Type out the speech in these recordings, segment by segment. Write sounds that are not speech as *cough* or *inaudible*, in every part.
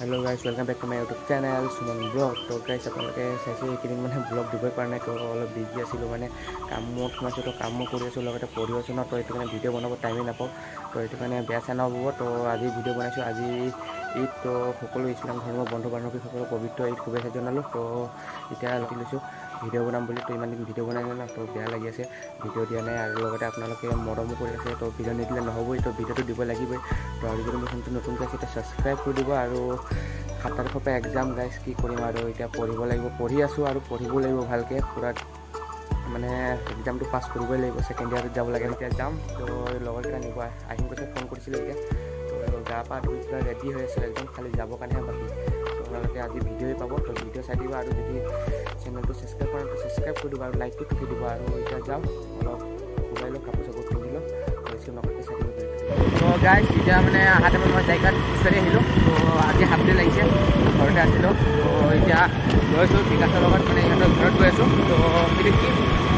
Hello' guys welcome back to my YouTube channel Suman vlog তো guys আপোনালোকে চাইছে এইকেইদিন মানে ব্লগ দিবই পৰা নাই তো অলপ বিজি আছিলোঁ মানে কামত সোমাইছোঁ তো কামো কৰি আছোঁ লগতে পঢ়ি আছোঁ ন তো সেইটো কাৰণে ভিডিঅ' বনাব টাইমেই নাপাওঁ। তো সেইটো কাৰণে বেয়া চেয়া নহ'ব তো আজি ভিডিঅ' বনাইছোঁ। আজি ঈদ তো সকলো ইছলাম ধৰ্মৰ বন্ধু বান্ধৱীসকলক পবিত্ৰ ঈদ শুভেচ্ছা জনালোঁ তো এতিয়া লৈছোঁ। ভিডিঅ' বনাম বুলি তো ইমান দিন ভিডিঅ' বনাই নাই ন তো বেয়া লাগি আছে। ভিডিঅ' দিয়া নাই আৰু লগতে আপোনালোকে মৰমো কৰি আছে তো ভিডিঅ' নিদিলে নহ'বই তো ভিডিঅ'টো দিব লাগিবই। তো আৰু যদি মোৰ ফোনটো নতুনকৈ আছে তেতিয়া ছাবস্ক্ৰাইব কৰি দিব আৰু সাত তাৰিখৰ পৰা এক্সাম গাইজ কি কৰিম আৰু এতিয়া পঢ়িব লাগিব পঢ়ি আছোঁ আৰু পঢ়িব লাগিব ভালকৈ পূৰা মানে এক্সামটো পাছ কৰিবই লাগিব ছেকেণ্ড ইয়াৰত যাব লাগে। এতিয়া যাম তো লগৰকেইটা নিব আহিম কৈছে ফোন কৰিছিলোঁ এতিয়া। তো গা পা ধুই পেলাই ৰেডি হৈ আছোঁ একদম খালি যাবৰ কাৰণেহে বাকী। আপোনালোকে আজি ভিডিঅ'ই পাব তো ভিডিঅ' চাই দিব আৰু যদি চেনেলটো ছাবস্ক্ৰাইব কৰে ছাবস্ক্ৰাইব কৰি দিব আৰু লাইকটো টিপি দিব আৰু এতিয়া যাওঁ অলপ মোবাইলত কাপোৰ চাপোৰ পিন্ধি লওঁ নকৰাকৈ চাই দিব তো গাইজ এতিয়া মানে টাইমত মই জাইকাত খোজকাঢ়ি আহিলোঁ তো আজি ডে লাগিছে ঘৰতে আছিলোঁ তো এতিয়া গৈছোঁ বিকাশৰ লগত মানে ইহঁতৰ ঘৰত গৈ আছোঁ তো সেইটো কি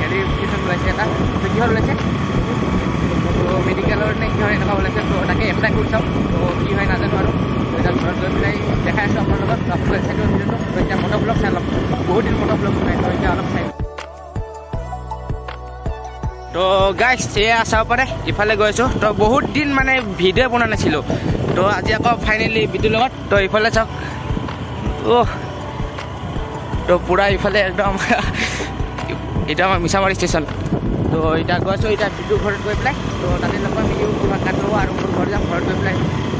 হেৰি টিউশ্যন ওলাইছে এটা তো কিহৰ ওলাইছে? তো মেডিকেলৰ নে কিহৰ এনেকুৱা ওলাইছে তো তাকে এপ্লাই কৰি চাওঁ তো কি হয় নাজানো আৰু। তো এতিয়া ঘৰত গৈ পেলাই দেখাই আছোঁ আপোনাৰ লগত তো আপোনালোকে চাই দিব ভিডিঅ'টো তো এতিয়া মটৰ ব্লগ চাই ল'ম বহুত দিন মটৰ ব্লগ নাই তো এতিয়া অলপ চাই তো গাইজ এয়া চাব পাৰে ইফালে গৈছোঁ তো বহুত দিন মানে ভিডিঅ' বনোৱা নাছিলোঁ। তো আজি আকৌ ফাইনেলি ভিডিঅ'ৰ লগত তো ইফালে চাওক। অহ তো পূৰা ইফালে একদম এতিয়া আমাৰ মিছামাৰী ষ্টেচন তো এতিয়া গৈছোঁ এতিয়া বিদুৰ ঘৰত গৈ পেলাই। তো তাতে লগত ভাত কাট আৰু মোৰ ঘৰত যাম ঘৰত গৈ পেলাই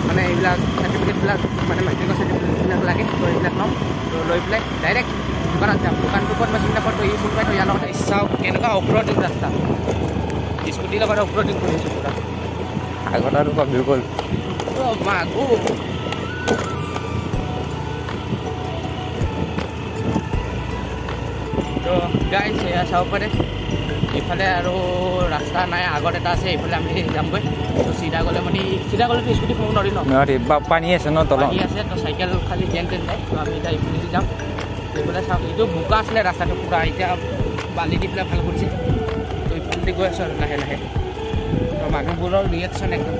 মানে এইবিলাক চাৰ্টিফিকেটবিলাক মানে মেট্ৰিকৰ চাৰ্টিফিকেটবিলাক লাগে তো এইবিলাক ল'ম তো লৈ পেলাই ডাইৰেক্ট দোকানত যাম দোকানটো ক'ত মই চিন্তা কৰোঁ ই চিনি পাই তো ইয়াৰ লগত চাওক কেনেকুৱা অফৰটিং ৰাস্তা স্কুটিৰ লগত অফৰটিং কৰিছোঁ পূৰা আগত আৰু কমি গ'ল মাগো তো এয়া চাব পাৰে ইফালে আৰু ৰাস্তা নাই আগত এটা আছে এইফালে আমি যামগৈ। তো চিধা গ'লে মানে চিধা গ'লেতো স্কুটি সোমাব নোৱাৰি ন? পানী আছে ন তলত? পানী আছে তো চাইকেল খালি যেন তেন যায় তো আমি এতিয়া ইফালেদি যাম। এইফালে চাওক এইটো বোকা আছিলে ৰাস্তাটো পূৰা এতিয়া বালি দি পেলাই ভাল কৰিছে। তো ইফালেদি গৈ আছোঁ আৰু লাহে লাহে। তো মানুহবোৰৰ ৰিয়েকশ্যন একদম।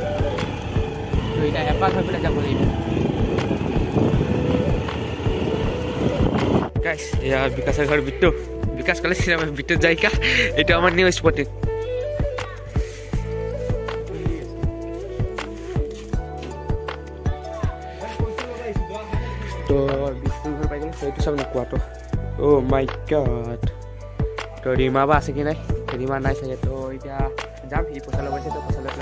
তো এতিয়া এপাক হৈ পেলাই যাব লাগিব গাইছ এয়া বিকাশৰ ঘৰ বিট্টু বিকাশ কলেজ বিট্টু যাইকা এইটো আমাৰ নিউ স্পটিং তো বিট্টুৰ ঘৰ পাই গ'লো সেইটো চাব নোকোৱাটো অ' মাই গড তো ৰীমা বা আছে কি নাই ৰীমা নাই চাগে তো এতিয়া যাম সি পইচা আছে তো পইচা লৈ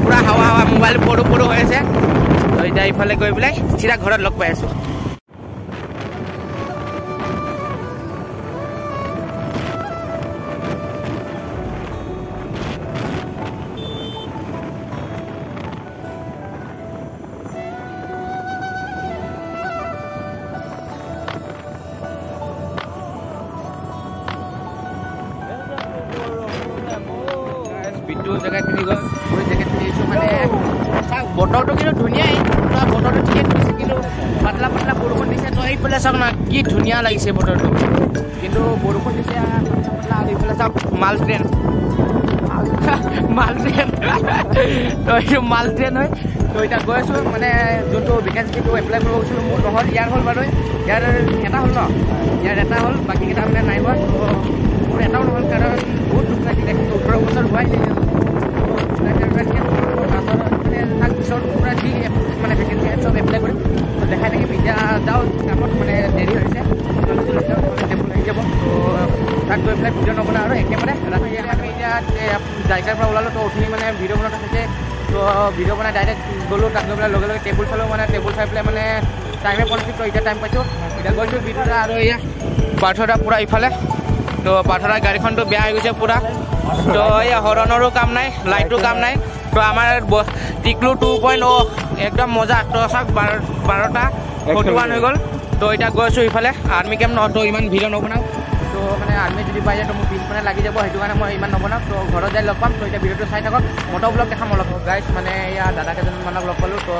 পূৰা হাৱা হাৱা মোবাইল পৰু পৰু হৈ আছে তো এতিয়া ইফালে গৈ পেলাই চিধা ঘৰত লগ পাই আছোঁ বিদ্যুৎ জেগাত পিন্ধি গ'ল মই জেকেট পিন্ধিছোঁ মানে বতৰটো কিন্তু ধুনীয়াই। পুৰা বতৰটো ঠিকেই কৰিছে কিন্তু পাতলা পাতলা বৰষুণ দিছে। তো এইফালে চাওক না কি ধুনীয়া লাগিছে বতৰটো। কিন্তু বৰষুণ দিছে পাতলা আৰু এইফালে চাওক মাল ট্ৰেইন। *laughs* মাল ট্ৰেইন। *laughs* তো এইটো মাল ট্ৰেইন হয়। তো এতিয়া গৈ আছোঁ মানে যোনটো ভেকেঞ্চিটো এপ্লাই কৰিব গৈছিলোঁ মোৰ নহ'ল ইয়াৰ হ'ল বাৰু। ইয়াৰ এটা হ'ল ন? ইয়াৰ এটা হ'ল বাকীকেইটা মানে নাই হোৱা। মোৰ এটাও নহ'ল কাৰণ বহুত লাগিলে কিন্তু ওঠৰ বছৰ হোৱাই তাৰ পিছত পূৰা যি মানে ভেকেঞ্চি চব এপ্লাই কৰিম দেখাই থাকিম এতিয়া যাওঁ কামত মানে দেৰি হৈছে আহি যাব তো তাত গৈ পেলাই ভিডিঅ' আৰু একেবাৰে ৰাতি আমি এতিয়া জাইকাৰ পৰা ওলালোঁ তো উঠি মানে ভিডিঅ' বনাওঁতে থাকে তো ভিডিঅ' বনাই ডাইৰেক্ট গ'লোঁ তাত গৈ পেলাই লগে লগে টেবুল চালোঁ মানে টেবুল চাই পেলাই মানে টাইমে পোৱা নাছিল তো এতিয়া টাইম পাইছোঁ এতিয়া গৈছোঁ ভিডিঅ'টা আৰু এয়া পাৰ্থদা পূৰা ইফালে তো পাৰ্থদাৰ গাড়ীখনটো বেয়া হৈ গৈছে পূৰা। তো এই হৰণৰো কাম নাই লাইটো কাম নাই। তো আমাৰ টিকলু টু পইণ্ট অ' একদম মজা। তো চাওক বাৰ বাৰটা ফৰ্টি ওৱান হৈ গ'ল। তো এতিয়া গৈছোঁ ইফালে। আৰ্মি কেম্প ন তো ইমান ভিডিঅ' নবনাওঁ। তো মানে আৰ্মি যদি পাই যায় তো মোৰ পিছপিনে লাগি যাব। সেইটো কাৰণে মই ইমান নবনাওঁ। তো ঘৰত যাই লগ পাম। তো এতিয়া ভিডিঅ'টো চাই থাকক। মটৰ ব্লগ দেখাম অলপ। গাইছ মানে এয়া দাদা কেইজনমানক লগ পালোঁ। তো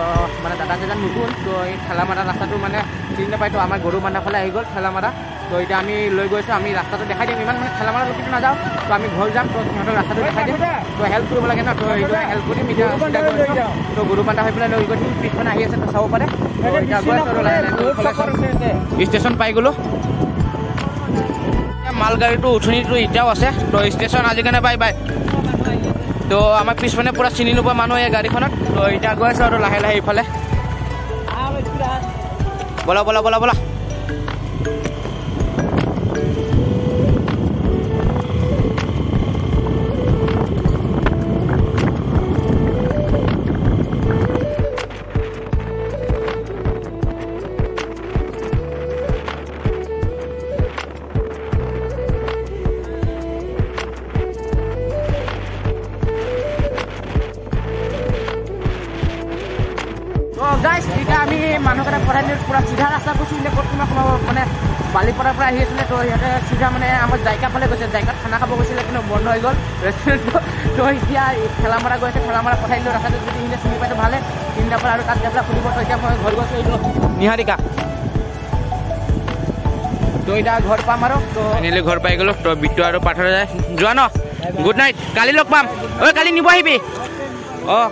মানে দাদা কেইজন নতুন তো এই ঠেলামাৰা ৰাস্তাটো মানে চিনি নাপায়। তো আমাৰ গৰু বান্ধা ফালে আহি গ'ল ঠেলামাৰা তো এতিয়া আমি লৈ গৈছোঁ আমি ৰাস্তাটো দেখাই দিম। ইমান মানে ঠেলামাৰা লোকেতো নাযাওঁ। তো আমি ঘৰ যাম তো সিহঁতৰ ৰাস্তাটো দেখাই দিম। তো হেল্প কৰিব লাগে ন তো সেইটো হেল্প কৰিম এতিয়া। তো গৰু বান্ধা হৈ পেলাই লৈ গৈ দিম পিছপিনে আহি আছে তো চাব পাৰে। ষ্টেচন পাই গ'লোঁ। মাল গাড়ীটো উঠনিটো এতিয়াও আছে। তো ষ্টেচন আজিকালি বাই বাই তো আমাক পিছপিনে পূৰা চিনি নোপোৱা মানুহ এই গাড়ীখনত। তো এতিয়া গৈ আছোঁ আৰু লাহে লাহে ইফালে। বলা বলা বলা বলা। তো গাইছ এতিয়া আমি মানুহকেইটা পঠাই দিলোঁ। পূৰা চিধা ৰাস্তা গৈছোঁ এতিয়া ক'ত কোনোবা সোমাব মানে বালিপাৰাৰ পৰা আহি আছিলে তো সিহঁতে চিধা মানে আমাৰ জাইকা ফালে গৈছে। জাইকাত খানা খাব গৈছিলে কিন্তু বন্ধ হৈ গ'ল। ৰেষ্টুৰেণ্টটো তো এতিয়া ঠেলামৰা গৈ আছে ঠেলামৰা পঠাই দিলোঁ। ৰাস্তাটো যদি সিহঁতে চিনি পাইতো ভালে। তিনিটাৰ পৰা আৰু তাত যাই পেলাই সুধিব তো এতিয়া মই ঘৰ গৈছোঁ এইটো। নিহাৰিকা। তো এতিয়া ঘৰ পাম আৰু তো ফাইনেলি ঘৰ পাই গ'লোঁ তো বিটু আৰু পাথৰ যোৱা ন? গুড নাইট কালি লগ পাম। ঐ কালি নিব আহিবি। অঁ।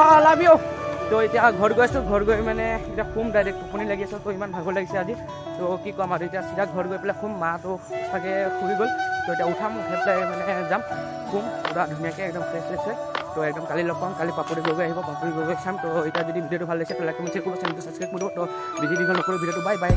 অঁ লাভ ইউ। তো এতিয়া ঘৰ গৈ আছোঁ ঘৰ গৈ মানে এতিয়া শুম ডাইৰেক্ট টোপনি লাগি আছোঁ তো ইমান ভাগৰ লাগিছে আজি। তো কি ক'ম আৰু এতিয়া চিধা ঘৰ গৈ পেলাই শুম মাটো চাগে শুই গ'ল। তো এতিয়া উঠাম পেলাই মানে যাম শুম পূৰা ধুনীয়াকৈ একদম ফ্ৰেছ ফ্ৰেছ হৈ। তো একদম কালি লগ পাম কালি পাপৰি গগৈ আহিব পাপৰি গগৈ চাম। তো এতিয়া যদি ভিডিঅ'টো ভাল লাগিছে লাইক কমেণ্ট শ্বেয়াৰ কৰিব চেনেলটো ছাবস্ক্ৰাইব কৰিব। তো বিজি দীঘল নকৰোঁ ভিডিঅ'টো বাই বাই